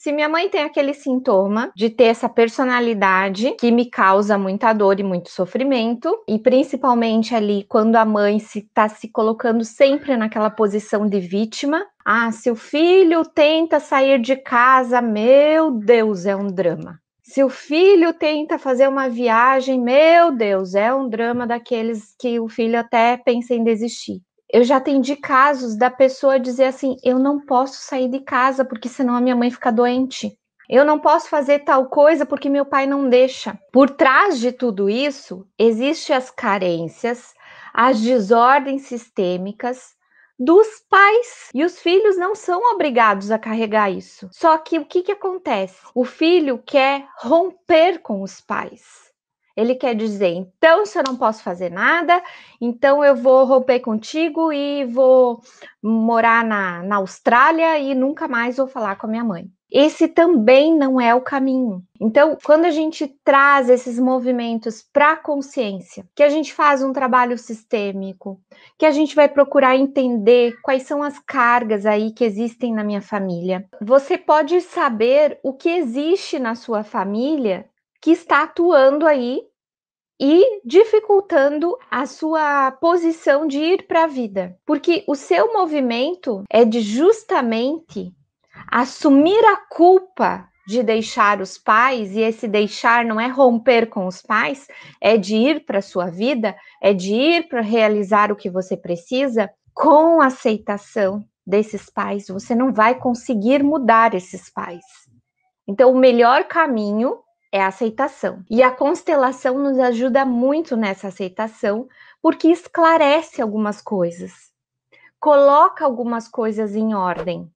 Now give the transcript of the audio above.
Se minha mãe tem aquele sintoma de ter essa personalidade que me causa muita dor e muito sofrimento, e principalmente ali quando a mãe está se, tá se colocando sempre naquela posição de vítima, ah, se o filho tenta sair de casa, meu Deus, é um drama. Se o filho tenta fazer uma viagem, meu Deus, é um drama daqueles que o filho até pensa em desistir eu já atendi casos da pessoa dizer assim: eu não posso sair de casa porque senão a minha mãe fica doente. Eu não posso fazer tal coisa porque meu pai não deixa. Por trás de tudo isso, existem as carências, as desordens sistêmicas dos pais. E os filhos não são obrigados a carregar isso. Só que o que, que acontece? O filho quer romper com os pais. Ele quer dizer, então, se eu não posso fazer nada, então eu vou romper contigo e vou morar na, na Austrália e nunca mais vou falar com a minha mãe. Esse também não é o caminho. Então, quando a gente traz esses movimentos para a consciência, que a gente faz um trabalho sistêmico, que a gente vai procurar entender quais são as cargas aí que existem na minha família, você pode saber o que existe na sua família que está atuando aí e dificultando a sua posição de ir para a vida, porque o seu movimento é de justamente assumir a culpa de deixar os pais, e esse deixar não é romper com os pais, é de ir para a sua vida, é de ir para realizar o que você precisa com aceitação desses pais. Você não vai conseguir mudar esses pais. Então, o melhor caminho é a aceitação. E a constelação nos ajuda muito nessa aceitação, porque esclarece algumas coisas, coloca algumas coisas em ordem.